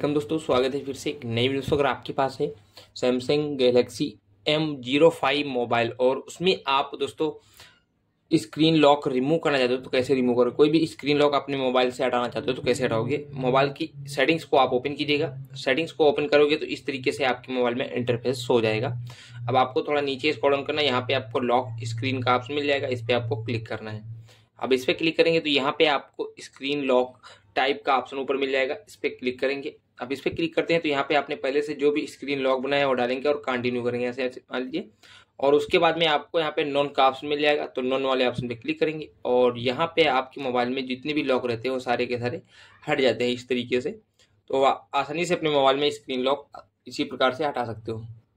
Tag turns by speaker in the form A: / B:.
A: Welcome दोस्तों, स्वागत है फिर से एक नई वीडियो अगर आपके पास है Samsung Galaxy M zero five mobile और उसमें आप दोस्तों स्क्रीन लॉक रिमूव करना चाहते हो तो कैसे रिमूव करोगे? कोई भी स्क्रीन लॉक अपने मोबाइल से हटाना चाहते हो तो कैसे हटाओगे? मोबाइल की सेटिंग्स को आप ओपन कीजिएगा। सेटिंग्स को ओपन करोगे तो इस तरीके से आपके मोबाइल में इंटरफेस हो जाएगा। अब आपको थोड़ा नीचे स्क्रॉल करना है, यहाँ पे आपको लॉक स्क्रीन का ऑप्शन मिल जाएगा, इस पर आपको क्लिक करना है। अब इस पर क्लिक करेंगे तो यहाँ पे आपको स्क्रीन लॉक टाइप का ऑप्शन ऊपर मिल जाएगा। इस पर क्लिक करेंगे। अब इस पर क्लिक करते हैं तो यहाँ पे आपने पहले से जो भी स्क्रीन लॉक बनाया है वो डालेंगे और कंटिन्यू करेंगे ऐसे ऐसे, मान लीजिए। और उसके बाद में आपको यहाँ पे नॉन का ऑप्शन मिल जाएगा तो नॉन वाले ऑप्शन पे क्लिक करेंगे। और यहाँ पे आपके मोबाइल में जितने भी लॉक रहते हैं वो सारे के सारे हट जाते हैं इस तरीके से। तो आसानी से अपने मोबाइल में स्क्रीन लॉक इसी प्रकार से हटा सकते हो।